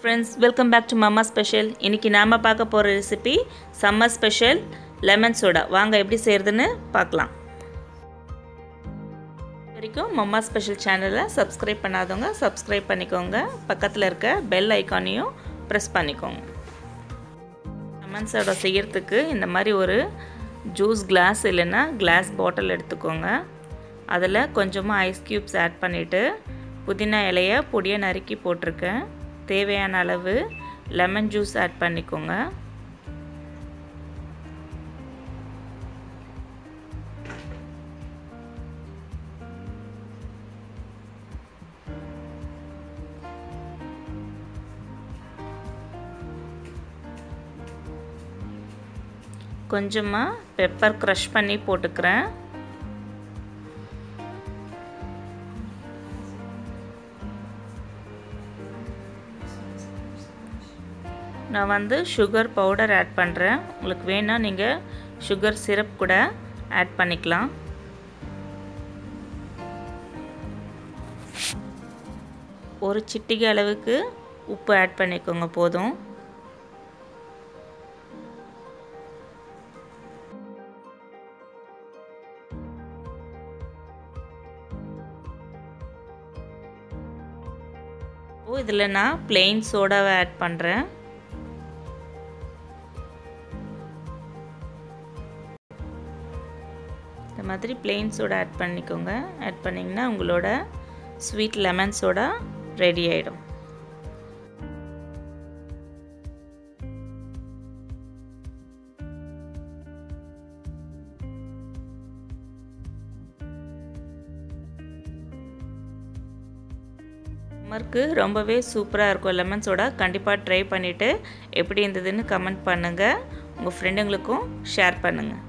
Friends welcome back to mamma special இன்றைக்கி நாம் பார்க்க போகிற recipe summer special lemon soda வாங்க எப்படி செய்கிறதுன்னு பார்க்கலாம். வரைக்கும் மம்மா ஸ்பெஷல் சேனலை சப்ஸ்கிரைப் பண்ணாதவங்க சப்ஸ்கிரைப் பண்ணிக்கோங்க. பக்கத்தில் இருக்க பெல் ஐக்கானையும் ப்ரெஸ் பண்ணிக்கோங்க. லெமன் சோடா செய்கிறதுக்கு இந்த மாதிரி ஒரு ஜூஸ் கிளாஸ் இல்லைன்னா கிளாஸ் பாட்டில் எடுத்துக்கோங்க. அதில் கொஞ்சமாக ஐஸ் க்யூப்ஸ் ஆட் பண்ணிவிட்டு புதினா இலையை பொடியை நறுக்கி போட்டிருக்கேன். தேவையான அளவு லெமன் ஜூஸ் ஆட் பண்ணிக்கோங்க. கொஞ்சமாக பெப்பர் க்ரஷ் பண்ணி போட்டுக்கிறேன். நான் வந்து சுகர் பவுடர் ஆட் பண்ணுறேன் உங்களுக்கு வேணால் நீங்கள் சுகர் சிரப் கூட ஆட் பண்ணிக்கலாம். ஒரு சிட்டிகை அளவுக்கு உப்பு ஆட் பண்ணிக்கோங்க போதும். இதில் நான் பிளெயின் சோடாவை ஆட் பண்ணுறேன் இந்த மாதிரி பிளெயின் சோடா ஆட் பண்ணிக்கோங்க. ஆட் பண்ணிங்கன்னா உங்களோட ஸ்வீட் லெமன் சோடா ரெடி ஆகிடும் சம்மருக்கு ரொம்பவே சூப்பராக இருக்கும். லெமன் சோடா கண்டிப்பாக ட்ரை பண்ணிவிட்டு எப்படி இருந்ததுன்னு கமெண்ட் பண்ணுங்கள் உங்கள் ஃப்ரெண்டுங்களுக்கும் ஷேர் பண்ணுங்கள்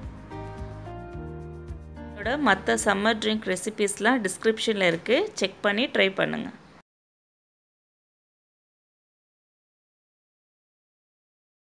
இதோட மற்ற சம்மர் ட்ரிங்க் ரெசிபீஸ்லாம் டிஸ்கிரிப்ஷனில் இருக்குது செக் பண்ணி ட்ரை பண்ணுங்கள்